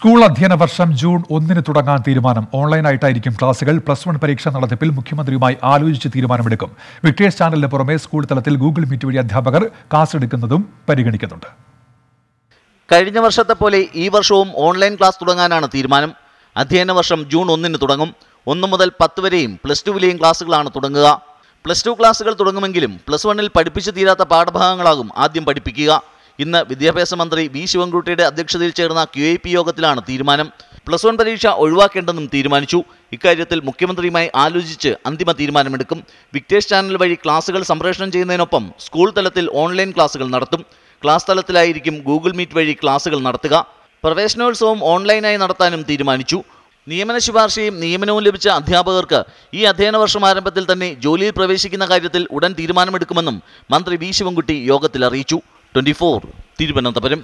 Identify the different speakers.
Speaker 1: School അധ്യയന വർഷം June ഒന്നിന് തുടങ്ങാൻ തീരുമാനം. ഓൺലൈനായിട്ടായിരിക്കും ക്ലാസുകൾ. പ്ലസ് വൺ പരീക്ഷാ നടത്തിപ്പിൽ മുഖ്യമന്ത്രിയുമായി ആലോചിച്ച് തീരുമാനമെടുക്കും. വിക്ടേഴ്സ് ചാനലിന് പുറമെ സ്കൂൾ തലത്തിൽ ഗൂഗിൾ മീറ്റ് വഴി അധ്യാപകർ ക്ലാസ് എടുക്കുന്നതും പരിഗണിക്കുന്നുണ്ട്.
Speaker 2: കഴിഞ്ഞ വർഷത്തെ പോലെ ഈ വർഷവും ഓൺലൈൻ ക്ലാസ് തുടങ്ങാനാണ് തീരുമാനം. അധ്യയന വർഷം ജൂൺ ഒന്നിന് തുടങ്ങും. ഒന്ന് മുതൽ പത്ത് വരെയും പ്ലസ് ടുവിലെയും ക്ലാസുകളാണ് തുടങ്ങുക. പ്ലസ് ടു ക്ലാസുകൾ തുടങ്ങുമെങ്കിലും പ്ലസ് വണ്ണിൽ പഠിപ്പിച്ചു തീരാത്ത പാഠഭാഗങ്ങളാകും ആദ്യം പഠിപ്പിക്കുക. ഇന്ന് വിദ്യാഭ്യാസ മന്ത്രി വി ശിവൻകുട്ടിയുടെ അധ്യക്ഷതയിൽ ചേർന്ന ക്യു എ പി യോഗത്തിലാണ് തീരുമാനം. പ്ലസ് വൺ പരീക്ഷ ഒഴിവാക്കേണ്ടെന്നും തീരുമാനിച്ചു. ഇക്കാര്യത്തിൽ മുഖ്യമന്ത്രിയുമായി ആലോചിച്ച് അന്തിമ തീരുമാനമെടുക്കും. വിക്ടേഴ്സ് ചാനൽ വഴി ക്ലാസുകൾ സംപ്രേഷണം ചെയ്യുന്നതിനൊപ്പം സ്കൂൾ തലത്തിൽ ഓൺലൈൻ ക്ലാസുകൾ നടത്തും. ക്ലാസ് തലത്തിലായിരിക്കും ഗൂഗിൾ മീറ്റ് വഴി ക്ലാസുകൾ നടത്തുക. പ്രവേശനോത്സവം ഓൺലൈനായി നടത്താനും തീരുമാനിച്ചു. നിയമന ശുപാർശയും നിയമനവും ലഭിച്ച അധ്യാപകർക്ക് ഈ അധ്യയന വർഷം ആരംഭത്തിൽ തന്നെ ജോലിയിൽ പ്രവേശിക്കുന്ന കാര്യത്തിൽ ഉടൻ തീരുമാനമെടുക്കുമെന്നും മന്ത്രി വി ശിവൻകുട്ടി യോഗത്തിൽ അറിയിച്ചു. ട്വന്റി തിരുവനന്തപുരം.